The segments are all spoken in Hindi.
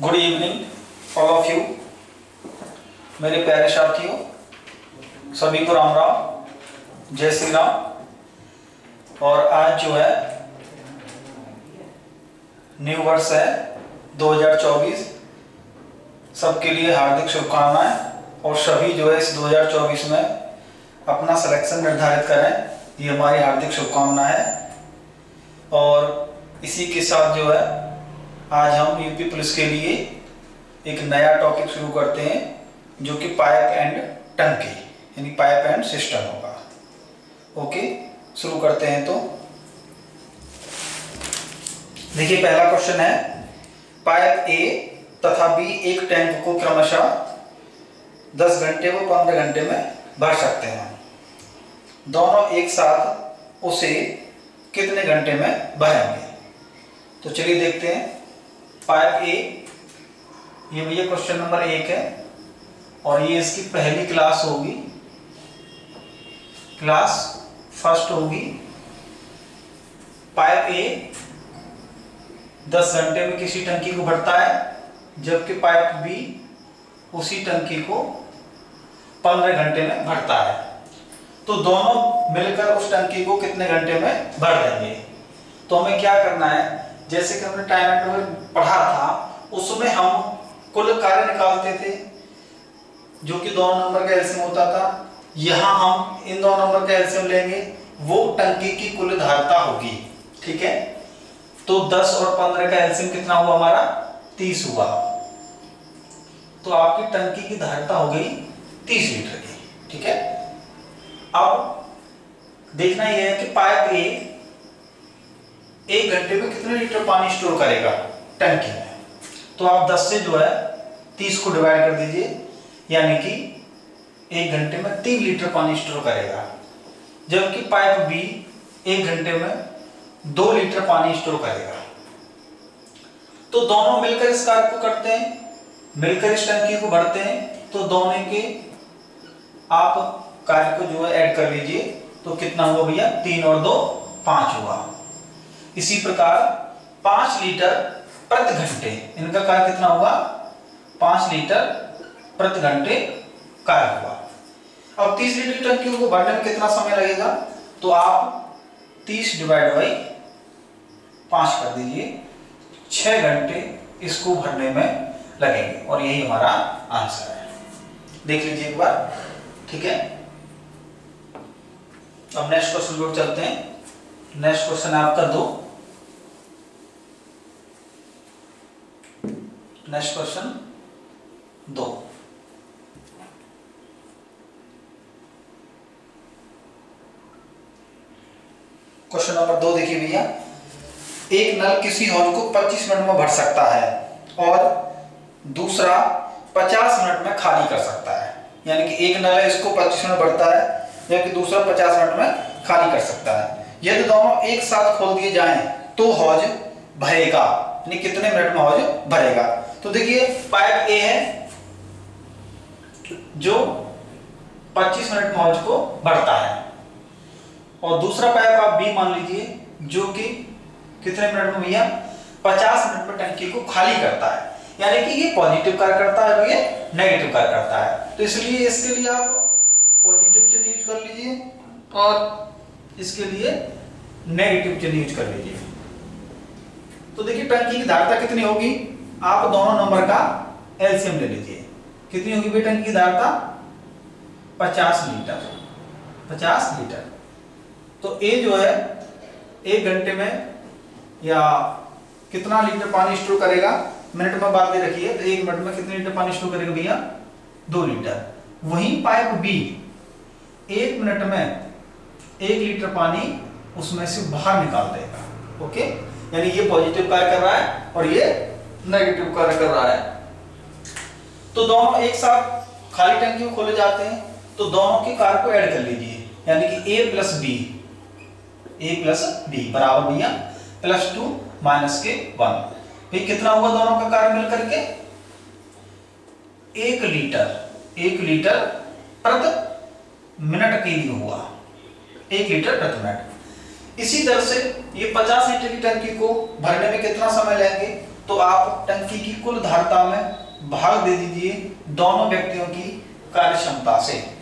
Good evening all of you मेरे प्यारे साथियों, सभी को राम राम, जय श्री राम। और आज जो है न्यू वर्ष है 2024 सबके लिए हार्दिक शुभकामनाएँ और सभी जो है इस 2024 में अपना सिलेक्शन निर्धारित करें, ये हमारी हार्दिक शुभकामना है। और इसी के साथ जो है आज हम यूपी पुलिस के लिए एक नया टॉपिक शुरू करते हैं, जो कि पाइप एंड टंकी, यानी पाइप एंड सिस्टम होगा। ओके शुरू करते हैं तो। देखिए, पहला क्वेश्चन है पाइप ए तथा बी एक टैंक को क्रमशः 10 घंटे व 15 घंटे में भर सकते हैं। दोनों एक साथ उसे कितने घंटे में भरेंगे? तो चलिए देखते हैं। पाइप ए, ये भैया क्वेश्चन नंबर एक है, और ये इसकी पहली क्लास होगी। क्लास फ़र्स्ट होगी। पाइप ए 10 घंटे में किसी टंकी को भरता है, जबकि पाइप बी उसी टंकी को 15 घंटे में भरता है। तो दोनों मिलकर उस टंकी को कितने घंटे में भर देंगे? तो हमें क्या करना है? जैसे कि हमने टाइम एंड में पढ़ा था, उसमें हम कुल कार्य निकालते थे, जो कि दो नंबर का एल्सियम होता था। यहाँ हम इन दो नंबर का एल्सियम लेंगे, वो टंकी की कुल धारता होगी, ठीक है? तो 10 और 15 का एल्सियम कितना हुआ हमारा? 30 हुआ। तो आपकी टंकी की धारता हो गई 30 लीटर की, ठीक है? अब देखना यह है कि पाइप ए एक घंटे में कितने लीटर पानी स्टोर करेगा? टंकी में। तो आप 10 से जो है 30 को डिवाइड कर दीजिए, यानी कि एक घंटे में तीन लीटर पानी स्टोर करेगा। जबकि पाइप बी एक घंटे में दो लीटर पानी स्टोर करेगा। तो दोनों मिलकर इस कार्य को करते हैं, मिलकर इस टंकी को भरते हैं तो दोनों के आप कार्य को जो है ऐड कर लीजिए तो कितना हुआ भैया? तीन और दो, पाँच हुआ। इसी प्रकार पाँच लीटर प्रति घंटे, इनका कार्य कितना हुआ? पाँच लीटर प्रति घंटे कार्य हुआ। अब तीस लीटर टंकी को भरने में कितना समय लगेगा? तो आप तीस डिवाइड बाई पाँच कर दीजिए, छह घंटे इसको भरने में लगेंगे। और यही हमारा आंसर है। देख लीजिए एक बार, ठीक है? अब नेक्स्ट क्वेश्चन चलते हैं। नेक्स्ट क्वेश्चन आपका दो। नेक्स्ट क्वेश्चन दो। क्वेश्चन नंबर दो देखिए भैया। एक नल किसी हौज को 25 मिनट में भर सकता है और दूसरा 50 मिनट में खाली कर सकता है। यानी कि एक नल है, इसको 25 मिनट भरता है जबकि दूसरा 50 मिनट में खाली कर सकता है। यदि दोनों एक साथ खोल दिए जाएँ तो हौज भरेगा। यानी कितने मिनट में हौज भरेगा? तो देखिए पाइप ए है, जो 25 मिनट में हौज को बढ़ता है। और दूसरा पाइप आप बी मान लीजिए, जो कि कितने मिनट में भैया? 50 मिनट में टंकी को खाली करता है। यानी कि ये पॉजिटिव कार्य करता है और ये नेगेटिव कार्य करता है। तो इसलिए इसके लिए आप पॉजिटिव चिन्ह यूज़ कर लीजिए और इसके लिए नेगेटिव चिन्ह यूज़ कर लीजिए। तो देखिए, टंकी की धारता कितनी होगी? आप दोनों नंबर का एलसीएम ले लीजिए। कितनी होगी टंकी की धारता? 50 लीटर। 50 लीटर। तो ए जो है, एक घंटे में या कितना लीटर पानी स्टोर करेगा? मिनट में बात दे रखी है तो एक मिनट में कितने लीटर पानी स्टोर करेगा भैया? दो लीटर। वहीं पाइप बी, एक मिनट में एक लीटर पानी उसमें से बाहर निकाल देगा। ओके? यानी ये पॉजिटिव कार्य कर रहा है और ये नेगेटिव कार्य कर रहा है। तो दोनों एक साथ खाली टंकी में खोले जाते हैं तो दोनों के कार्य को ऐड कर लीजिए। यानी कि A plus B A plus B बराबर भैया प्लस टू माइनस के वन फिर कितना हुआ दोनों का कार्य मिलकर के? एक लीटर एक लीटर प्रति मिनट के लिए हुआ। एक लीटर प्रति मिनट इसी तरह से ये 50 लीटर की टंकी को भरने में कितना समय लेंगे तो आप टंकी की कुल धारता में भाग दे दीजिए दोनों व्यक्तियों की कार्य क्षमता से।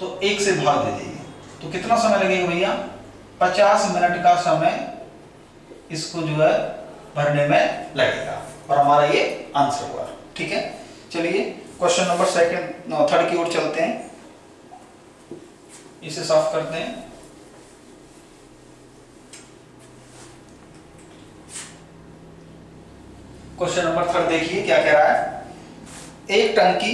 तो एक से भाग दे दीजिए। तो कितना समय लगेगा भैया? पचास मिनट का समय इसको जो है भरने में लगेगा। और हमारा ये आंसर हुआ। ठीक है? चलिए, क्वेश्चन नंबर सेकंड थर्ड की ओर चलते हैं। इसे साफ़ करते हैं। क्वेश्चन नंबर थर्ड देखिए क्या कह रहा है। एक टंकी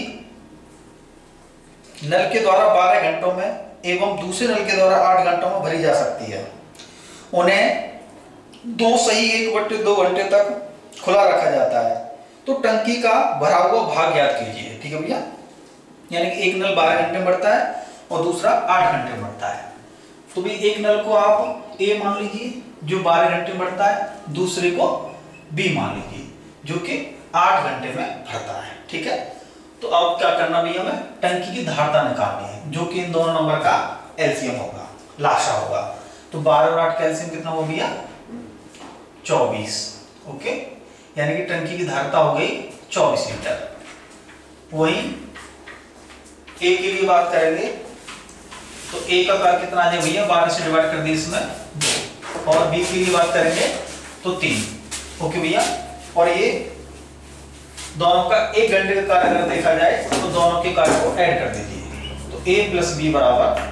नल के द्वारा 12 घंटों में एवं दूसरे नल के द्वारा 8 घंटों में भरी जा सकती है। उन्हें दो सही एक बट्टे दो घंटे तक खुला रखा जाता है। तो टंकी का भरा हुआ भाग याद कीजिए, ठीक है भैया? यानी कि एक नल 12 घंटे में बढ़ता है और दूसरा 8 घंटे में बढ़ता है। तो भी एक नल को आप ए मान लीजिए, जो 12 घंटे में बढ़ता है, दूसरे को बी मान लीजिए। जो कि आठ घंटे में भरता है, ठीक है? तो अब क्या करना भी हमें? टंकी की धारता निकालनी है, जो कि इन दोनों नंबर का एल्सियम होगा, लाशा होगा। तो बारह और आठ का एलसीएम कितना हो गया चौबीस, ओके? यानी कि टंकी की धारता हो गई चौबीस लीटर। वही ए के लिए बात करेंगे तो ए का कार कितना आ जाए भैया? बारह से डिवाइड कर दिए इसमें दो, और बी के लिए बात करेंगे तो तीन। ओके भैया? और ये दोनों का एक घंटे का कार्य अगर देखा जाए तो दोनों के कार्य को ऐड कर दीजिए। तो ए प्लस बी बराबर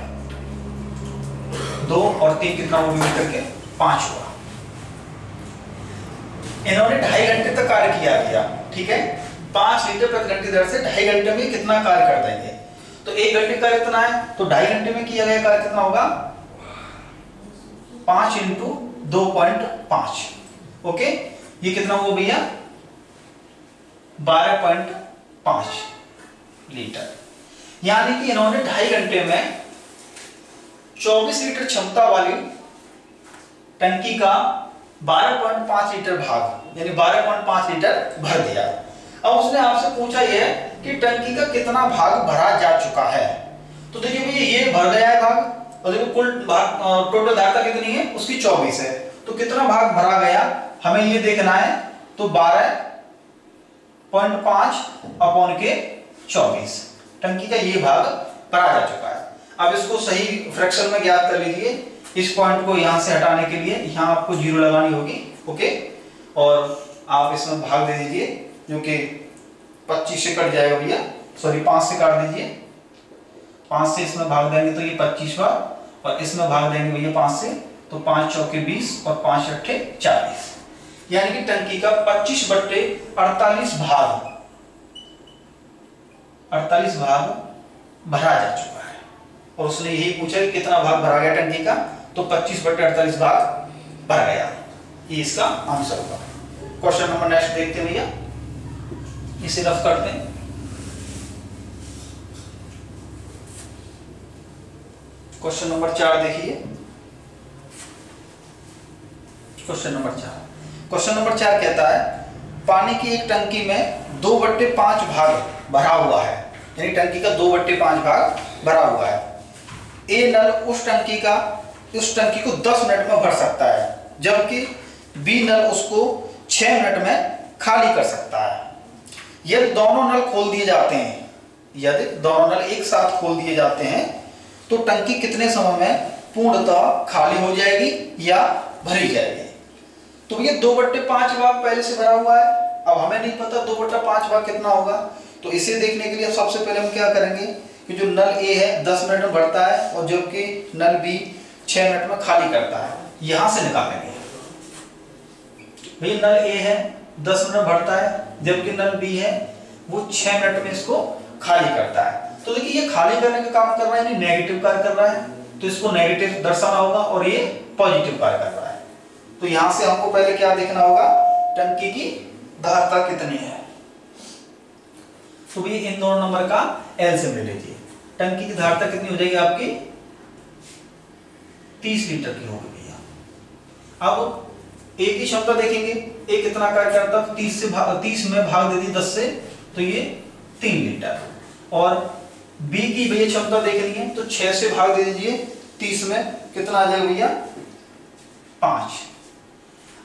दो और तीन कितना मिलकर के? पाँच हुआ इन्होंने ढाई घंटे तक कार्य किया गया ठीक है? पाँच लीटर प्रति घंटे दर से ढाई घंटे में कितना कार्य कर देंगे। तो एक घंटे का कितना है? तो ढाई घंटे में किया गया कार्य कितना होगा? पाँच इंटू दो पॉइंट पाँच ओके ये कितना हुआ भैया? बारह पॉइंट पाँच लीटर। यानी कि इन्होंने ढाई घंटे में चौबीस लीटर क्षमता वाली टंकी का बारह पॉइंट पाँच लीटर भाग, यानी बारह पॉइंट पाँच लीटर भर दिया। अब उसने आपसे पूछा यह कि टंकी का कितना भाग भरा जा चुका है? तो देखिए भैया, ये भर गया है भाग, और देखिए कुल भाग टोटल धारता कितनी है, उसकी चौबीस है। तो कितना भाग भरा गया? हमें ये देखना है तो बारह पॉइंट पाँच अपॉन के चौबीस। टंकी का ये भाग भरा जा चुका है। अब इसको सही फ्रैक्शन में ज्ञात कर लीजिए। इस पॉइंट को यहाँ से हटाने के लिए यहाँ आपको ज़ीरो लगानी होगी। ओके? और आप इसमें भाग दे दीजिए, जो कि 25 से कट जाएगा भैया। सॉरी, पाँच से काट दीजिए। पाँच से इसमें भाग देंगे तो ये पच्चीस बार और इसमें भाग देंगे भैया पाँच से तो पाँच चौके बीस और पाँच अट्ठे चालीस। यानी कि टंकी का 25 बट्टे 48 भाग 48 भाग भरा जा चुका है। और उसने यही पूछा कि कितना भाग भरा गया टंकी का? तो 25 बट्टे 48 भाग भर गया। ये इसका आंसर होगा। क्वेश्चन नंबर नेक्स्ट देखते भैया। इसे रफ करते हैं। क्वेश्चन नंबर चार देखिए। क्वेश्चन नंबर चार। क्वेश्चन नंबर चार कहता है, पानी की एक टंकी में दो बट्टे पाँच भाग भरा हुआ है। यानी टंकी का दो बट्टे पाँच भाग भरा हुआ है। ए नल उस टंकी का, उस टंकी को दस मिनट में भर सकता है, जबकि बी नल उसको छह मिनट में खाली कर सकता है। यदि दोनों नल खोल दिए जाते हैं, यदि दोनों नल एक साथ खोल दिए जाते हैं तो टंकी कितने समय में पूर्णतः खाली हो जाएगी या भरी जाएगी? तो भैया दो बट्टे पाँच भाग पहले से भरा हुआ है। अब हमें नहीं पता दो बट्टा पाँच भाग कितना होगा। तो इसे देखने के लिए सबसे पहले हम क्या करेंगे कि जो नल ए है, दस मिनट में भरता है और जबकि नल बी छह मिनट में खाली करता है। यहाँ से निकालेंगे। भैया नल ए है, दस मिनट भरता है, जबकि नल बी है, वो छह मिनट में इसको खाली करता है। तो देखिए, ये खाली करने का काम कर रहा है नेगेटिव कार्य कर रहा है। तो इसको नेगेटिव दर्शाना होगा और ये पॉजिटिव कार्य कर रहा है। तो यहाँ से हमको पहले क्या देखना होगा? टंकी की धारता कितनी है? तो ये इन दोनों नंबर का एल से ले लीजिए। टंकी की धारता कितनी हो जाएगी आपकी? तीस लीटर की होगी भैया। अब ए की क्षमता देखेंगे। ए कितना कार्य करता है? तीस से तीस में भाग दे दी दस से तो ये तीन लीटर। और बी की भैया क्षमता देख लीजिए तो छह से भाग दे दीजिए, तीस में कितना आ जाएगा भैया? पाँच।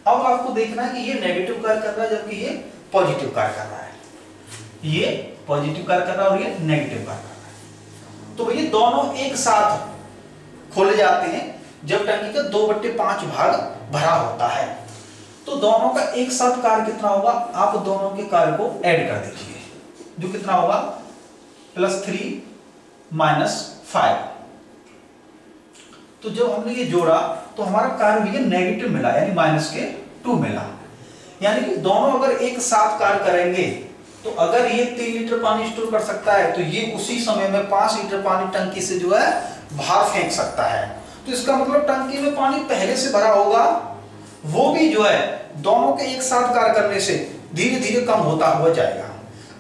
अब आपको देखना है कि ये नेगेटिव कार्य कर रहा है, जबकि ये पॉजिटिव कार्य कर रहा है। ये पॉजिटिव कार्य कर रहा है और ये नेगेटिव कार्य कर रहा है। तो भैया दोनों एक साथ खोले जाते हैं, जब टंकी का दो बट्टे पाँच भाग भरा होता है। तो दोनों का एक साथ कार्य कितना होगा? आप दोनों के कार्य को ऐड कर दीजिए। जो कितना होगा? प्लस थ्री माइनस फाइव तो जब हमने ये जोड़ा तो हमारा कार्य भी नेगेटिव मिला, यानी माइनस के टू मिला। यानी कि दोनों अगर एक साथ कार्य करेंगे तो अगर ये तीन लीटर पानी स्टोर कर सकता है तो ये उसी समय में पाँच लीटर पानी टंकी से जो है, बाहर फेंक सकता है। तो इसका मतलब टंकी में पानी पहले से भरा होगा, वो भी जो है, दोनों के एक साथ कार्य करने से धीरे धीरे कम होता हुआ जाएगा।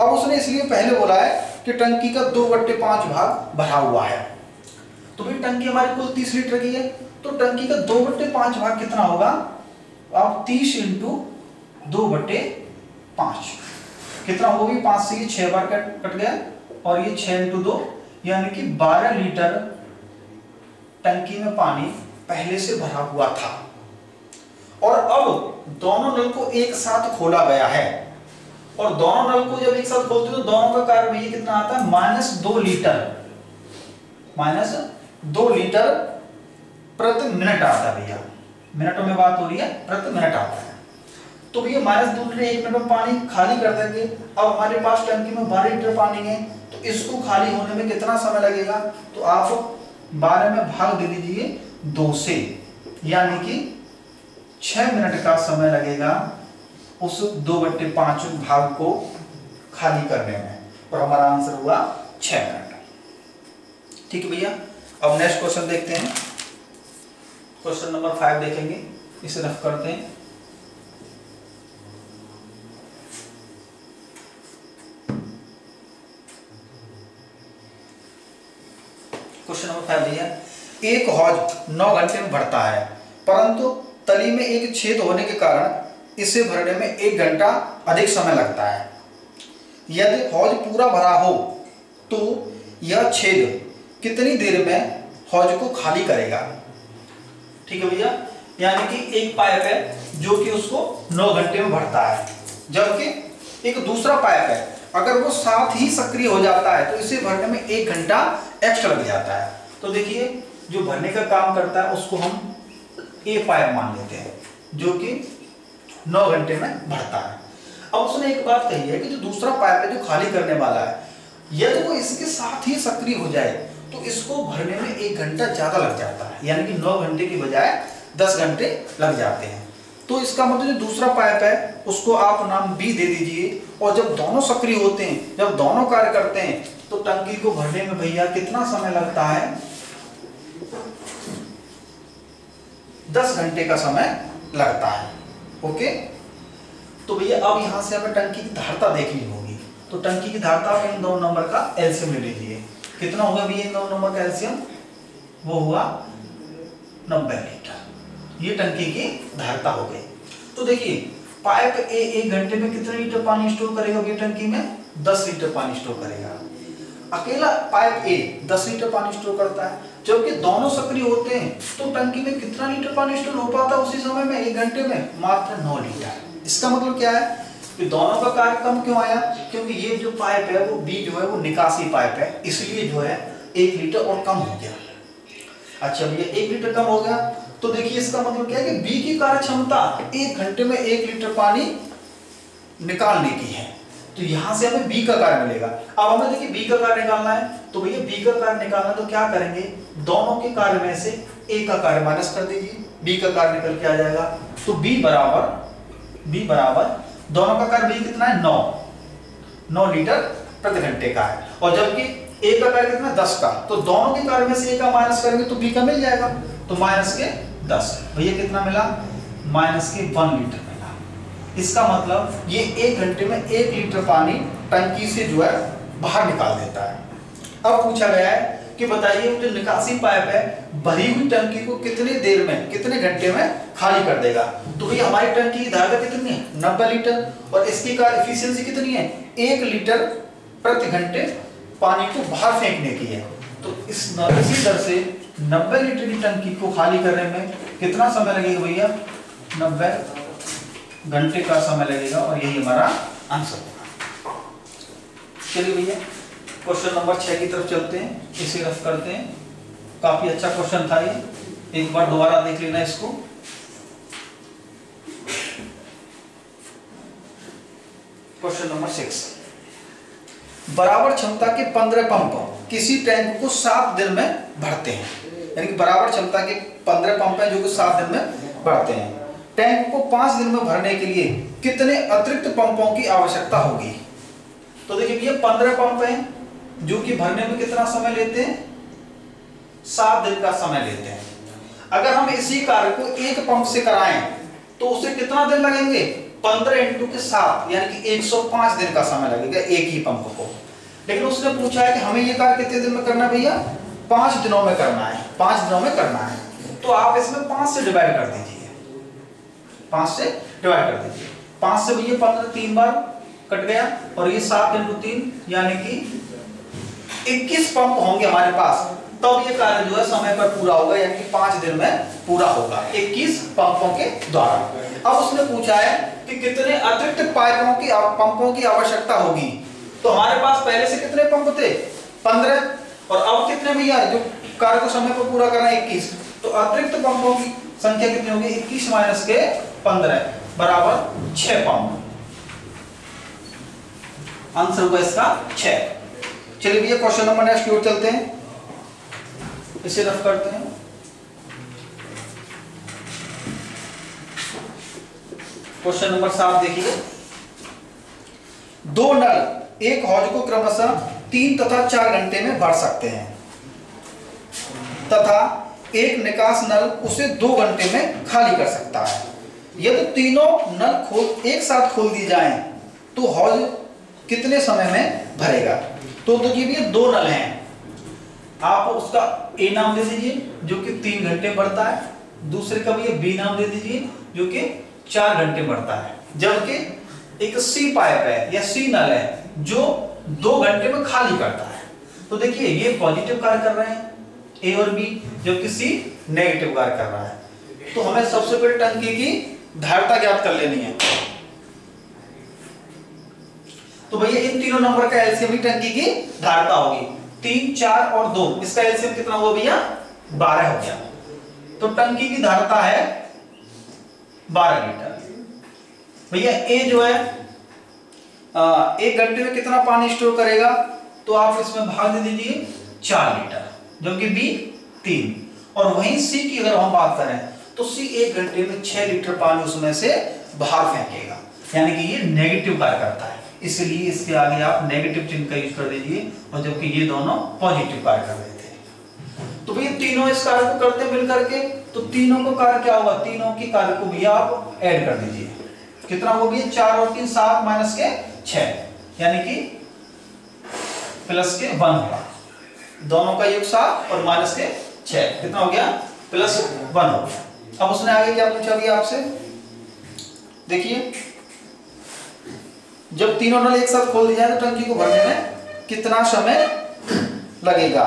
अब उसने इसलिए पहले बोला है कि टंकी का दो बट्टे पाँच भाग भरा हुआ है। तो भाई टंकी हमारी कुल तीस लीटर की है तो टंकी का दो बट्टे पाँच भाग कितना होगा? आप तीस इंटू दो बट्टे पाँच। कितना भी पाँच से ये छह बार कट कट गया, और ये छह इंटू दो, यानी कि बारह लीटर टंकी में पानी पहले से भरा हुआ था। और अब दोनों नल को एक साथ खोला गया है। और दोनों नल को जब एक साथ खोलते तो दोनों का कार्य कितना आता है? माइनस दो लीटर। माइनस दो लीटर प्रति मिनट आता है भैया। मिनटों में बात हो रही है, प्रति मिनट आता है। तो भैया माइनस दो लीटर, एक मिनट में पानी खाली कर देंगे। अब हमारे पास टंकी में बारह लीटर पानी है तो इसको खाली होने में कितना समय लगेगा? तो आप बारह में भाग दे दीजिए दो से। यानी कि छह मिनट का समय लगेगा उस दो बट्टे पाँच भाग को खाली करने में। और हमारा आंसर हुआ छह मिनट। ठीक है भैया? अब नेक्स्ट क्वेश्चन देखते हैं। क्वेश्चन नंबर फाइव देखेंगे। इसे रफ करते हैं। क्वेश्चन नंबर फाइव भैया, एक हौज नौ घंटे में भरता है, परंतु तली में एक छेद होने के कारण इसे भरने में एक घंटा अधिक समय लगता है। यदि हौज पूरा भरा हो तो यह छेद कितनी देर में हौज को खाली करेगा? ठीक है भैया? यानी कि एक पाइप है जो कि उसको नौ घंटे में भरता है। जबकि एक दूसरा पाइप है, अगर वो साथ ही सक्रिय हो जाता है तो इसे भरने में एक घंटा एक्स्ट्रा लग जाता है। तो देखिए, जो भरने का काम करता है, उसको हम ए पाइप मान लेते हैं, जो कि नौ घंटे में भरता है। अब उसने एक बात कही है कि जो दूसरा पाइप है जो खाली करने वाला है, यदि वो इसके साथ ही सक्रिय हो जाए इसको भरने में एक घंटा ज़्यादा लग जाता है। यानी कि नौ घंटे की बजाय दस घंटे लग जाते हैं। तो इसका मतलब जो दूसरा पाइप है, उसको आप नाम बी दे दीजिए। और जब दोनों सक्रिय होते हैं, जब दोनों कार्य करते हैं तो टंकी को भरने में भैया कितना समय लगता है? दस घंटे का समय लगता है। ओके? तो भैया, अब यहाँ से हमें टंकी की धारता देखनी होगी। तो टंकी की धारता आप इन दो नंबर का एल्सियम ले लीजिए। कितना भैया इन दो नंबर का एल्सियम वो हुआ नब्बे लीटर। ये टंकी की धारता हो गई। तो देखिए, पाइप ए, एक घंटे में कितने लीटर पानी स्टोर करेगा भैया टंकी में? दस लीटर पानी स्टोर करेगा। अकेला पाइप ए दस लीटर पानी स्टोर करता है। जबकि दोनों सक्रिय होते हैं तो टंकी में कितना लीटर पानी स्टोर हो पाता है उसी समय में? एक घंटे में, मात्र नौ लीटर। इसका मतलब क्या है? कि दोनों का कार्य कम क्यों आया? क्योंकि ये जो पाइप है, वो बी जो है, वो निकासी पाइप है। इसलिए जो है, एक लीटर और कम हो गया। अच्छा भैया एक लीटर कम हो गया। तो देखिए, इसका मतलब क्या है कि बी की कार्य क्षमता एक घंटे में एक लीटर पानी निकालने की है। तो यहाँ से हमें बी का कार्य मिलेगा। अब हमें देखिए बी का कार्य निकालना है। तो भैया बी का कार्य निकालना तो क्या करेंगे? दोनों के कार्य में से ए का कार्य माइनस कर दीजिए। बी का कार्य निकल के आ जाएगा। तो बी बराबर बी बराबर दोनों का कार्य बी कितना है? नौ। नौ लीटर प्रति घंटे का है। और जबकि ए का कार्य कितना? दस का। तो दोनों के कार्य में से ए का माइनस करेंगे तो बी का मिल जाएगा। तो माइनस के दस। भैया, कितना मिला? माइनस के वन लीटर मिला। इसका मतलब ये एक घंटे में एक लीटर पानी टंकी से जो है बाहर निकाल देता है। अब पूछा गया है कि बताइए जो निकासी पाइप है, भरी हुई टंकी को कितनी देर में, कितने घंटे में खाली कर देगा। तो भाई हमारी टंकी की धारता कितनी है? नब्बे लीटर। और इसकी का एफिशिएंसी कितनी है? एक लीटर प्रति घंटे पानी को बाहर फेंकने की है। तो इस इसी दर से नब्बे लीटर की टंकी को खाली करने में कितना समय लगेगा भैया? नब्बे घंटे का समय लगेगा और यही हमारा आंसर होगा। चलिए भैया क्वेश्चन नंबर छह की तरफ़ चलते हैं। इसे रफ करते हैं। काफ़ी अच्छा क्वेश्चन था ये। एक बार दोबारा देख लेना इसको। क्वेश्चन नंबर सिक्स बराबर क्षमता के पंद्रह पंप किसी टैंक को सात दिन में भरते हैं। यानी कि बराबर क्षमता के पंद्रह पंप हैं जो कि सात दिन में भरते हैं। टैंक को पाँच दिन में भरने के लिए कितने अतिरिक्त पंपों की आवश्यकता होगी? तो देखिए ये पंद्रह पंप हैं जो कि भरने में कितना समय लेते हैं? सात दिन का समय लेते हैं। अगर हम इसी कार्य को एक पंप से कराएँ तो उसे कितना दिन लगेंगे? पंद्रह इंटू के साथ यानी कि 105 दिन का समय लगेगा एक ही पंप को। लेकिन उसने पूछा है कि हमें ये कार्य कितने दिन में करना भैया? पाँच दिनों में करना है, पाँच दिनों में करना है। तो आप इसमें पाँच से डिवाइड कर दीजिए। पाँच से डिवाइड कर दीजिए। पाँच से भैया पंद्रह तीन बार कट गया, और ये सात इंटू तीन, यानी कि इक्कीस पंप होंगे हमारे पास। तब ये कार्य जो है समय पर पूरा होगा, यानी कि पाँच दिन में पूरा होगा 21 पंपों के द्वारा। अब उसने पूछा है कि कितने अतिरिक्त पाइपों की पंपों की आवश्यकता होगी? तो हमारे पास पहले से कितने पंप थे? पंद्रह। और अब कितने भैया? जो कार्य को समय पर पूरा करना इक्कीस। तो अतिरिक्त पंपों की संख्या कितनी होगी? इक्कीस माइनस के पंद्रह, बराबर छह पंप। आंसर होगा इसका छह। चलिए भैया, क्वेश्चन नंबर नेक्स्ट की ओर चलते हैं। इसे रफ करते हैं। क्वेश्चन नंबर सात देखिए। दो नल, एक हौज को क्रमशः तीन तथा चार घंटे में भर सकते हैं। तथा एक निकास नल उसे दो घंटे में खाली कर सकता है। यदि तीनों नल खोल, एक साथ खोल दिए जाएँ तो हौज कितने समय में भरेगा? तो देखिए ये दो नल हैं। आप उसका ए नाम दे दीजिए, जो कि तीन घंटे बढ़ता है। दूसरे का भी बी नाम दे दीजिए, जो कि चार घंटे बढ़ता है, जबकि एक सी पाइप है या सी नल है जो दो घंटे में खाली करता है। तो देखिए, ये पॉजिटिव कार्य कर रहे हैं, ए और बी, जबकि सी नेगेटिव कार्य कर रहा है। तो हमें सबसे पहले टंकी की धारता ज्ञात कर लेनी है। तो भैया, इन तीनों नंबर का एलसीएम ही टंकी की धारता होगी। तीन, चार और दो, इसका एलसीएम कितना हुआ भैया? बारह हो गया। तो टंकी की धारता है बारह लीटर। भैया ए जो है एक घंटे में कितना पानी स्टोर करेगा? तो आप इसमें भाग दे दीजिए चार लीटर जबकि बी तीन। और वहीं सी की अगर हम बात करें तो सी एक घंटे में छह लीटर पानी उसमें से बाहर फेंकेगा। यानी कि ये नेगेटिव कार्य करता है। इसलिए इसके आगे आप नेगेटिव चिन्ह का यूज़ कर दीजिए, और जबकि ये दोनों पॉजिटिव कार्य कर रहे थे तो भैया तीनों इस कार्य को करते मिल करके तो तीनों को कार्य क्या होगा? तीनों की कार्य को भैया आप ऐड कर दीजिए। कितना हो गया? चार और तीन, सात माइनस के यानी कि प्लस के वन होगा। दोनों का योग सात और माइनस के कितना हो गया? प्लस वन हो गया। अब उसने आगे क्या पूछा भैया आपसे? देखिए, जब तीनों नल एक साथ खोल दिया जाए तो टंकी को भरने में कितना समय लगेगा?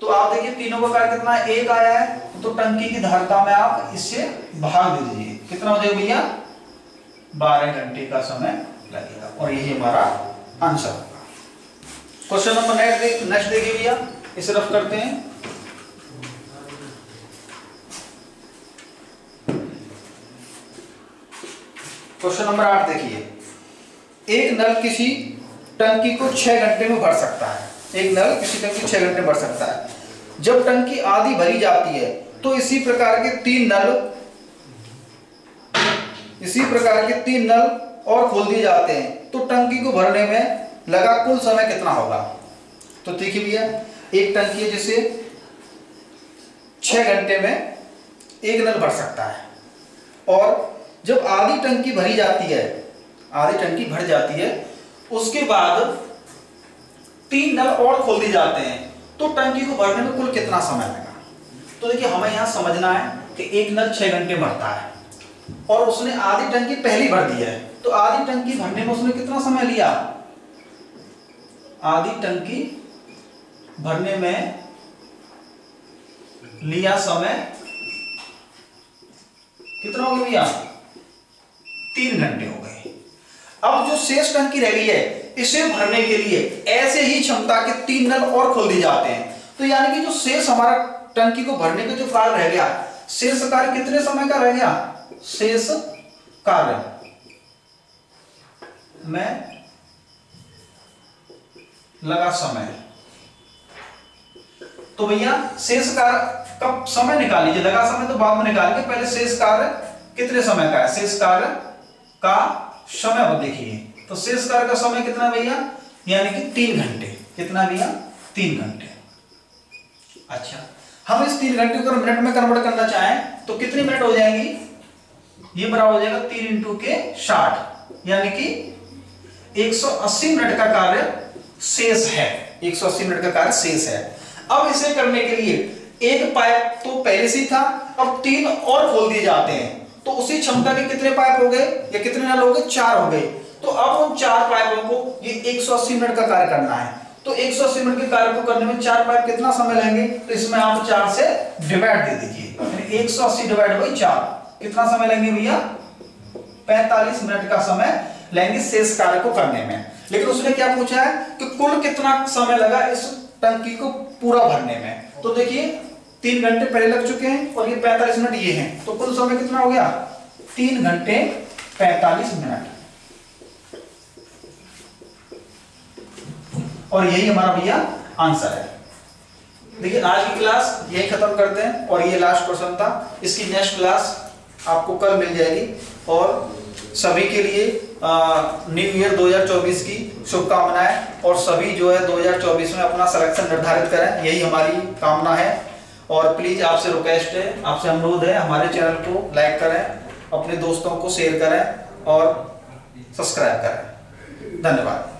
तो आप देखिए, तीनों का कार्य कितना एक आया है तो टंकी की धारता में आप इससे भाग दे दीजिए। कितना हो जाएगा भैया? बारह घंटे का समय लगेगा। और यही हमारा आंसर होगा। क्वेश्चन नंबर नेक्स्ट नेक्स्ट देखिए भैया। इसे रफ करते हैं। क्वेश्चन नंबर आठ देखिए। एक नल किसी टंकी को छह घंटे में भर सकता है। एक नल किसी टंकी छह घंटे भर सकता है। जब टंकी आधी भरी जाती है तो इसी प्रकार के तीन नल, इसी प्रकार के तीन नल और खोल दिए जाते हैं। तो टंकी को भरने में लगा कुल समय कितना होगा? तो देखिए भैया, एक टंकी है जिसे छह घंटे में एक नल भर सकता है। और जब आधी टंकी भरी जाती है, आधी टंकी भर जाती है, उसके बाद तीन नल और खोल दिए जाते हैं। तो टंकी को भरने में कुल कितना समय लगा? तो देखिए, हमें यहाँ समझना है कि एक नल छह घंटे भरता है और उसने आधी टंकी पहली भर दी है। तो आधी टंकी भरने में उसने कितना समय लिया? आधी टंकी भरने में लिया समय कितना हो गया तीन घंटे हो गए। अब जो शेष टंकी रह गई है इसे भरने के लिए ऐसे ही क्षमता के तीन नल और खोल दिए जाते हैं। तो यानी कि जो शेष हमारा टंकी को भरने का जो कार्य रह गया, शेष कार्य कितने समय का रह गया? शेष कार्य। में लगा समय। तो भैया, शेष कार्य कब समय निकाल लीजिए लगा समय तो बाद में निकालेंगे पहले शेष कार्य कितने समय का है? शेष कार्य का समय देखिए। तो शेष कार्य का समय कितना भैया? यानी कि तीन घंटे। कितना भैया? तीन घंटे। अच्छा हम इस तीन घंटे को मिनट में कन्वर्ट करना चाहें तो कितने मिनट हो जाएँगी? ये बराबर हो जाएगा तीन इंटू के साठ। यानी कि 180 मिनट का कार्य शेष है। 180 मिनट का कार्य शेष है। अब इसे करने के लिए एक पाइप तो पहले से ही था, अब तीन और खोल दिए जाते हैं। तो उसी क्षमता के कितने पाइप हो गए? या कितने नल हो गए? चार हो गए। तो अब उन चार पाइपों को, ये 180 मिनट का कार्य करना है। तो 180 मिनट के कार्य को करने में चार पाइप कितना समय लेंगे? तो इसमें आप चार से डिवाइड दे दीजिए। एक सौ अस्सी डिवाइड बाई चार। कितना समय लेंगे भैया? 45 मिनट का समय लेंगे शेष कार्य को करने में। लेकिन उसने क्या पूछा है कि कुल कितना समय लगा इस टंकी को पूरा भरने में? तो देखिए, तीन घंटे पहले लग चुके हैं और ये पैंतालीस मिनट ये हैं। तो कुल समय कितना हो गया? तीन घंटे पैंतालीस मिनट। और यही हमारा भैया आंसर है। देखिए, आज की क्लास यही खत्म करते हैं और ये लास्ट क्वेश्चन था। इसकी नेक्स्ट क्लास आपको कल मिल जाएगी और सभी के लिए न्यू ईयर 2024 की शुभकामनाएँ और सभी जो है 2024 में अपना सिलेक्शन निर्धारित करें। यही हमारी कामना है और प्लीज़ आपसे रिक्वेस्ट है, आपसे अनुरोध है, हमारे चैनल को लाइक करें, अपने दोस्तों को शेयर करें और सब्सक्राइब करें। धन्यवाद।